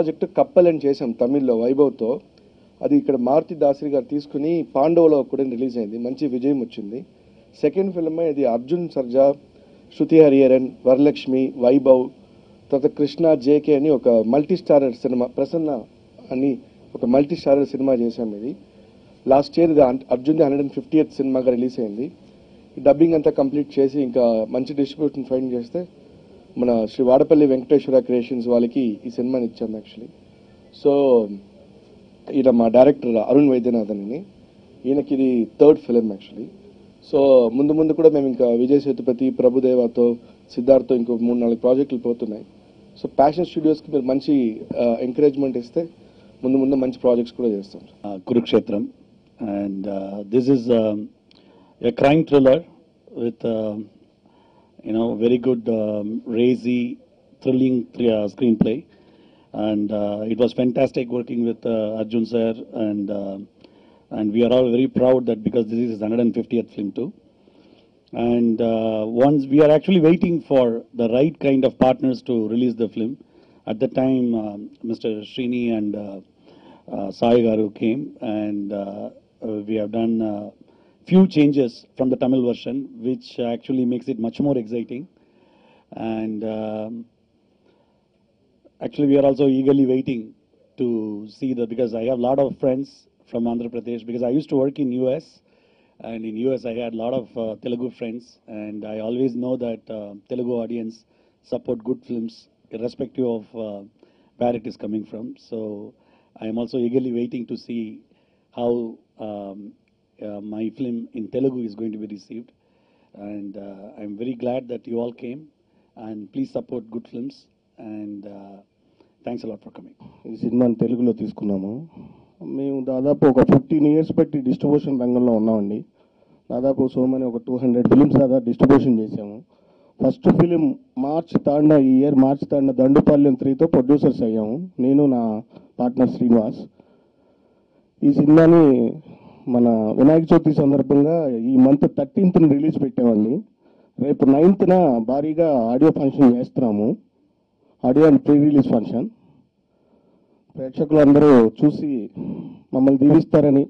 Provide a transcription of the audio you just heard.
Project couple అని చేసాం తమిళ్ళో వైభవ్తో. అది ఇక్కడ మారుతి దాసరి గారు తీసుకుని పాండవలో కూడా రిలీజ్ అయింది. మంచి విజయం వచ్చింది. సెకండ్ ఫిల్మ్ ఇది అర్జున్ సర్జా శృతి హరిహరన్ వరలక్ష్మి వైభవ్ తర్వాత కృష్ణ జేకే అని ఒక మల్టీ స్టారర్ సినిమా ప్రసన్న అని ఒక మల్టీ స్టారర్ సినిమా చేశాం ఇది. లాస్ట్ ఇయర్ ఇది అర్జున్ది హండ్రెడ్ అండ్ ఫిఫ్టీ ఎయిత్ సినిమాగా రిలీజ్ అయింది. డబ్బింగ్ అంతా కంప్లీట్ చేసి ఇంకా మంచి డిస్ట్రిబ్యూషన్ ఫైండ్ చేస్తే మన శ్రీ వాడపల్లి వెంకటేశ్వర క్రియేషన్స్ వాళ్ళకి ఈ సినిమాని ఇచ్చాం యాక్చువల్లీ సో ఈయన మా డైరెక్టర్ అరుణ్ వైద్యనాథన్ అని. ఈయనకి ఇది థర్డ్ ఫిలిం యాక్చువల్లీ సో ముందు ముందు కూడా మేము ఇంకా విజయ్ సేతుపతి ప్రభుదేవాతో సిద్ధార్థతో ఇంకో మూడు నాలుగు ప్రాజెక్టులు పోతున్నాయి. సో ప్యాషన్ స్టూడియోస్కి మీరు మంచి ఎంకరేజ్మెంట్ ఇస్తే ముందు ముందు మంచి ప్రాజెక్ట్స్ కూడా చేస్తాం. Kurukshetram. And this uh, a crime thriller with you know very good um, racy, thrilling thr- uh, screenplay, and uh, it was fantastic working with uh, Arjun sir, and uh, and we are all very proud that because this is his 150th film too. And uh, once we are actually waiting for the right kind of partners to release the film. At the time, um, Mr. Srini and uh, uh, Sai Garu came, and uh, uh, we have done uh, few changes from the Tamil version, which actually makes it much more exciting. And um, actually, we are also eagerly waiting to see the because I have a lot of friends from Andhra Pradesh because I used to work in US and in US I had a lot of uh, Telugu friends and I always know that uh, Telugu audience support good films irrespective of uh, where it is coming from. So I am also eagerly waiting to see how um, my film in Telugu is going to be received and I'm very glad that glad all came and please support good films and thanks a lot for coming ఈ సినిమాని తెలుగులో తీసుకున్నాము. మేము దాదాపు ఒక fifteen years బట్టి distribution రంగంలో ఉన్నామండి. దాదాపు సోమని ఒక టూ హండ్రెడ్ ఫిలిమ్స్ దాకా డిస్ట్రిబ్యూషన్ చేసాము ఫస్ట్ ఫిలిం మార్చ్ తాండ ఈ ఇయర్ మార్చ్ తాండ దండుపాల్యం త్రీతో ప్రొడ్యూసర్స్ అయ్యాము. నేను నా పార్ట్నర్ శ్రీనివాస్. ఈ సినిమాని మన వినాయక చవితి సందర్భంగా ఈ మంత్ థర్టీన్త్ని రిలీజ్ పెట్టేవాడిని. రేపు నైన్త్న భారీగా ఆడియో ఫంక్షన్ చేస్తున్నాము. Audio and pre release function. ప్రేక్షకులు అందరూ చూసి మమ్మల్ని దీవిస్తారని